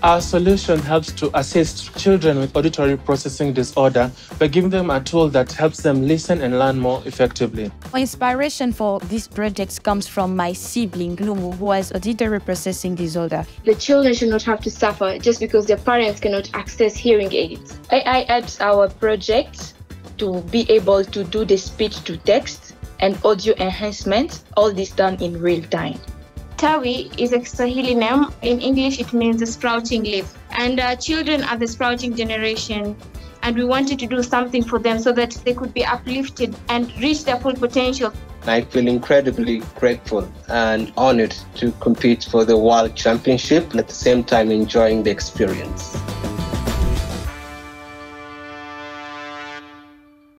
Our solution helps to assist children with auditory processing disorder by giving them a tool that helps them listen and learn more effectively. My inspiration for this project comes from my sibling, Lumu, who has auditory processing disorder. The children should not have to suffer just because their parents cannot access hearing aids. AI helps our project to be able to do the speech to text and audio enhancement, all this done in real time. Tawi is a Swahili name. In English, it means the sprouting leaf. And uh, children are the sprouting generation. And we wanted to do something for them so that they could be uplifted and reach their full potential. I feel incredibly grateful and honored to compete for the World Championship and at the same time enjoying the experience.